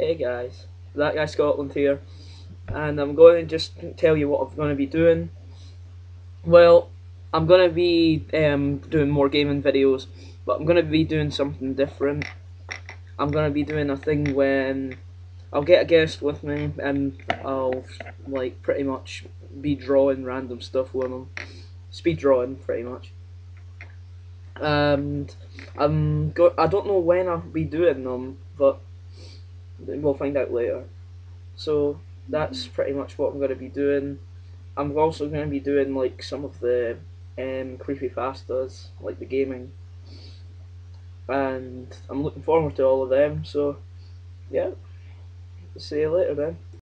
Hey guys, that guy Scotland here, and I'm going to just tell you what I'm going to be doing. Well, I'm going to be um, doing more gaming videos, but I'm going to be doing something different. I'm going to be doing a thing when I'll get a guest with me, and I'll like pretty much be drawing random stuff with them, speed drawing pretty much. And I'm go I don't know when I'll be doing them, but we'll find out later. So that's pretty much what I'm going to be doing. I'm also going to be doing like some of the um, creepy pastas, like the gaming, and I'm looking forward to all of them. So yeah, see you later then.